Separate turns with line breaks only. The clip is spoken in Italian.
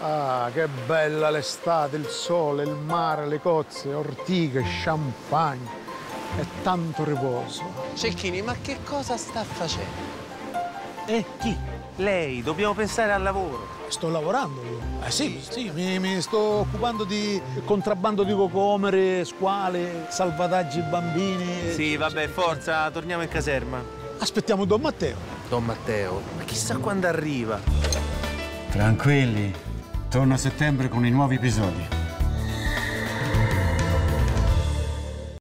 Ah, che bella l'estate, il sole, il mare, le cozze, ortiche, champagne e tanto riposo.
Cecchini, ma che cosa sta facendo?
E chi? Lei, dobbiamo pensare al lavoro.
Sto lavorando io. Eh sì, sì, mi, mi sto occupando di contrabbando di cocomere, squale, salvataggi bambini.
Sì, vabbè, forza, torniamo in caserma.
Aspettiamo Don Matteo.
Don Matteo, ma chissà quando arriva.
Tranquilli, torno a settembre con i nuovi episodi.